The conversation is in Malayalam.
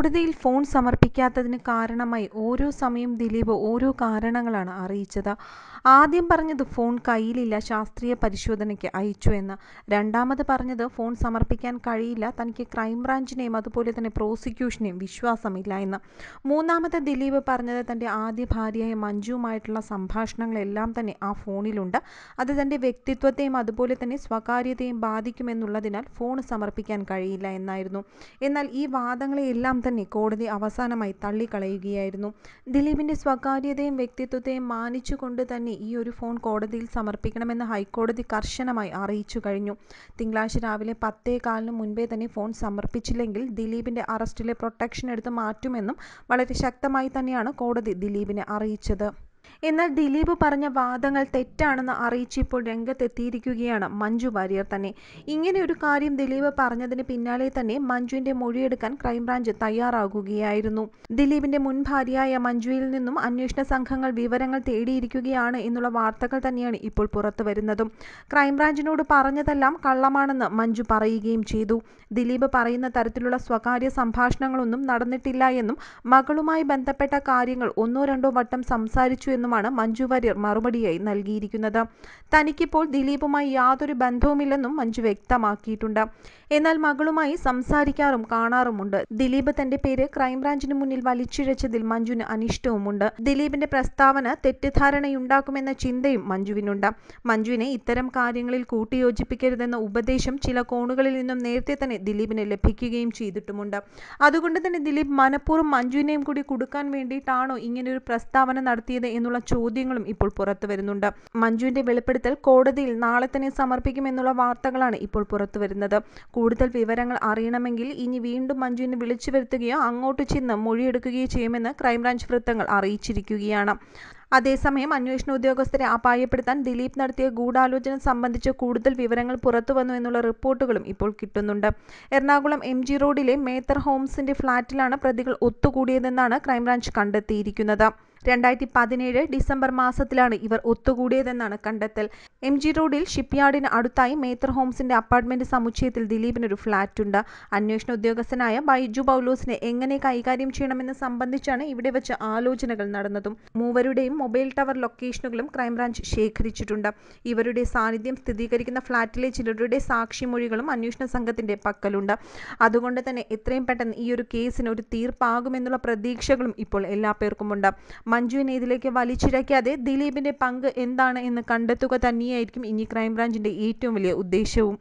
കോടതിയിൽ ഫോൺ സമർപ്പിക്കാത്തതിന് കാരണമായി ഓരോ സമയം ദിലീപ് ഓരോ കാരണങ്ങളാണ് അറിയിച്ചത്. ആദ്യം പറഞ്ഞത് ഫോൺ കയ്യിലില്ല ശാസ്ത്രീയ പരിശോധനയ്ക്ക് അയച്ചു എന്ന്. രണ്ടാമത് പറഞ്ഞത് ഫോൺ സമർപ്പിക്കാൻ കഴിയില്ല തനിക്ക് ക്രൈംബ്രാഞ്ചിനെയും അതുപോലെ തന്നെ പ്രോസിക്യൂഷനെയും വിശ്വാസമില്ല എന്ന്. മൂന്നാമത് ദിലീപ് പറഞ്ഞത് തന്റെ ആദ്യ ഭാര്യയായ മഞ്ജുവുമായിട്ടുള്ള സംഭാഷണങ്ങളെല്ലാം തന്നെ ആ ഫോണിലുണ്ട്. അത് തന്റെ വ്യക്തിത്വത്തെയും അതുപോലെ തന്നെ സ്വകാര്യതയും ബാധിക്കുമെന്നുള്ളതിനാൽ ഫോൺ സമർപ്പിക്കാൻ കഴിയില്ല എന്നായിരുന്നു. എന്നാൽ ഈ വാദങ്ങളെയെല്ലാം തന്നെ കോടതി അവസാനമായി തള്ളിക്കളയുകയായിരുന്നു. ദിലീപിന്റെ സ്വകാര്യതയും വ്യക്തിത്വത്തെയും മാനിച്ചുകൊണ്ട് തന്നെ ഈ ഒരു ഫോൺ കോടതിയിൽ സമർപ്പിക്കണമെന്ന് ഹൈക്കോടതി കർശനമായി അറിയിച്ചു കഴിഞ്ഞു. തിങ്കളാഴ്ച രാവിലെ പത്തേ കാലിന് മുൻപേ തന്നെ ഫോൺ സമർപ്പിച്ചില്ലെങ്കിൽ ദിലീപിന്റെ അറസ്റ്റിലെ പ്രൊട്ടക്ഷൻ എടുത്ത് മാറ്റുമെന്നും വളരെ ശക്തമായി തന്നെയാണ് കോടതി ദിലീപിനെ അറിയിച്ചത്. എന്നാൽ ദിലീപ് പറഞ്ഞ വാദങ്ങൾ തെറ്റാണെന്ന് അറിയിച്ച് ഇപ്പോൾ രംഗത്തെത്തിയിരിക്കുകയാണ് മഞ്ജു വാര്യർ തന്നെ. ഇങ്ങനെ ഒരു കാര്യം ദിലീപ് പറഞ്ഞതിന് പിന്നാലെ തന്നെ മഞ്ജുവിന്റെ മൊഴിയെടുക്കാൻ ക്രൈംബ്രാഞ്ച് തയ്യാറാകുകയായിരുന്നു. ദിലീപിന്റെ മുൻ ഭാര്യയായ മഞ്ജുവിൽ നിന്നും അന്വേഷണ സംഘങ്ങൾ വിവരങ്ങൾ തേടിയിരിക്കുകയാണ് എന്നുള്ള വാർത്തകൾ തന്നെയാണ് ഇപ്പോൾ പുറത്തു വരുന്നതും ക്രൈംബ്രാഞ്ചിനോട് പറഞ്ഞതെല്ലാം കള്ളമാണെന്ന് മഞ്ജു പറയുകയും ചെയ്തു. ദിലീപ് പറയുന്ന തരത്തിലുള്ള സ്വകാര്യ സംഭാഷണങ്ങളൊന്നും നടന്നിട്ടില്ല എന്നും മകളുമായി ബന്ധപ്പെട്ട കാര്യങ്ങൾ ഒന്നോ രണ്ടോ വട്ടം സംസാരിച്ചു എന്നുമാണ് മഞ്ജു വാര്യർ മറുപടിയായി നൽകിയിരിക്കുന്നത്. തനിക്കിപ്പോൾ ദിലീപുമായി യാതൊരു ബന്ധവുമില്ലെന്നും മഞ്ജു വ്യക്തമാക്കിയിട്ടുണ്ട്. എന്നാൽ മകളുമായി സംസാരിക്കാറും കാണാറുമുണ്ട്. ദിലീപ് തന്റെ പേര് ക്രൈംബ്രാഞ്ചിന് മുന്നിൽ വലിച്ചിഴച്ചതിൽ മഞ്ജുവിന് അനിഷ്ടവുമുണ്ട്. ദിലീപിന്റെ പ്രസ്താവന തെറ്റിദ്ധാരണയുണ്ടാക്കുമെന്ന ചിന്തയും മഞ്ജുവിനുണ്ട്. മഞ്ജുവിനെ ഇത്തരം കാര്യങ്ങളിൽ കൂട്ടിയോജിപ്പിക്കരുതെന്ന ഉപദേശം ചില കോണുകളിൽ നിന്നും നേരത്തെ തന്നെ ദിലീപിന് ലഭിക്കുകയും ചെയ്തിട്ടുമുണ്ട്. അതുകൊണ്ട് തന്നെ ദിലീപ് മനഃപൂർവം മഞ്ജുവിനെയും കൂടി കൊടുക്കാൻ വേണ്ടിയിട്ടാണോ ഒരു പ്രസ്താവന നടത്തിയത് എന്നുള്ള ചോദ്യങ്ങളും ഇപ്പോൾ പുറത്തു വരുന്നുണ്ട്. മഞ്ജുവിന്റെ വെളിപ്പെടുത്തൽ കോടതിയിൽ നാളെ തന്നെ സമർപ്പിക്കുമെന്നുള്ള വാർത്തകളാണ് ഇപ്പോൾ പുറത്തു വരുന്നത്. കൂടുതൽ വിവരങ്ങൾ അറിയണമെങ്കിൽ ഇനി വീണ്ടും മഞ്ജുവിനെ വിളിച്ചു വരുത്തുകയോ അങ്ങോട്ട് ചെന്ന് മൊഴിയെടുക്കുകയോ ചെയ്യുമെന്ന് ക്രൈംബ്രാഞ്ച് വൃത്തങ്ങൾ അറിയിച്ചിരിക്കുകയാണ്. അതേസമയം അന്വേഷണ ഉദ്യോഗസ്ഥരെ അപായപ്പെടുത്താൻ ദിലീപ് നടത്തിയ ഗൂഢാലോചന സംബന്ധിച്ച് കൂടുതൽ വിവരങ്ങൾ പുറത്തുവന്നു എന്നുള്ള റിപ്പോർട്ടുകളും ഇപ്പോൾ കിട്ടുന്നുണ്ട്. എറണാകുളം എം ജി റോഡിലെ മേത്തർ ഹോംസിന്റെ ഫ്ളാറ്റിലാണ് പ്രതികൾ ഒത്തുകൂടിയതെന്നാണ് ക്രൈംബ്രാഞ്ച് കണ്ടെത്തിയിരിക്കുന്നത്. രണ്ടായിരത്തി പതിനേഴ് ഡിസംബർ മാസത്തിലാണ് ഇവർ ഒത്തുകൂടിയതെന്നാണ് കണ്ടെത്തൽ. എം ജി റോഡിൽ ഷിപ്പ്യാർഡിന് അടുത്തായി മേത്തർ ഹോംസിന്റെ അപ്പാർട്ട്മെന്റ് സമുച്ചയത്തിൽ ദിലീപിനൊരു ഫ്ളാറ്റുണ്ട്. അന്വേഷണ ഉദ്യോഗസ്ഥനായ ബൈജു പൗലോസിനെ എങ്ങനെ കൈകാര്യം ചെയ്യണമെന്ന് സംബന്ധിച്ചാണ് ഇവിടെ വെച്ച് ആലോചനകൾ നടന്നതും. മൂവരുടെയും മൊബൈൽ ടവർ ലൊക്കേഷനുകളും ക്രൈംബ്രാഞ്ച് ശേഖരിച്ചിട്ടുണ്ട്. ഇവരുടെ സാന്നിധ്യം സ്ഥിരീകരിക്കുന്ന ഫ്ളാറ്റിലെ ചിലരുടെ സാക്ഷിമൊഴികളും അന്വേഷണ സംഘത്തിന്റെ പക്കലുണ്ട്. അതുകൊണ്ട് തന്നെ എത്രയും പെട്ടെന്ന് ഈ ഒരു കേസിന് ഒരു തീർപ്പാകുമെന്നുള്ള പ്രതീക്ഷകളും ഇപ്പോൾ എല്ലാ പേർക്കുമുണ്ട് മഞ്ജുവിനെ ഇതിലേക്ക് വലിച്ചിഴയ്ക്കാതെ ദിലീപിന്റെ പങ്ക് എന്താണ് എന്ന് കണ്ടെത്തുക തന്നെയായിരിക്കും ഇനി ക്രൈംബ്രാഞ്ചിന്റെ ഏറ്റവും വലിയ ഉദ്ദേശവും.